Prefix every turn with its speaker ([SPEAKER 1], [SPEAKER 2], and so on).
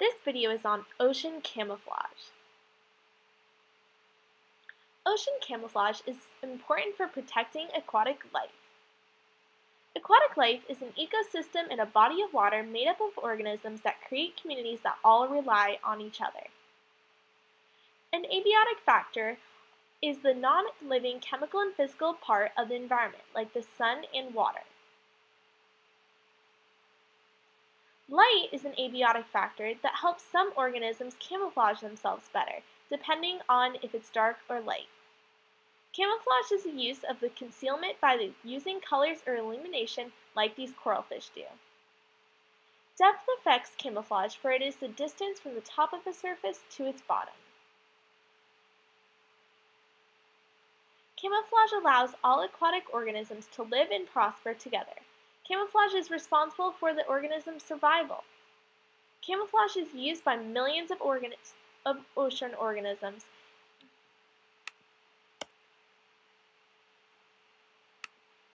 [SPEAKER 1] This video is on ocean camouflage. Ocean camouflage is important for protecting aquatic life. Aquatic life is an ecosystem in a body of water made up of organisms that create communities that all rely on each other. An abiotic factor is the non-living chemical and physical part of the environment, like the sun and water. Light is an abiotic factor that helps some organisms camouflage themselves better, depending on if it's dark or light. Camouflage is the use of the concealment by the using colors or illumination like these coralfish do. Depth affects camouflage for it is the distance from the top of the surface to its bottom. Camouflage allows all aquatic organisms to live and prosper together. Camouflage is responsible for the organism's survival. Camouflage is used by millions of, of ocean organisms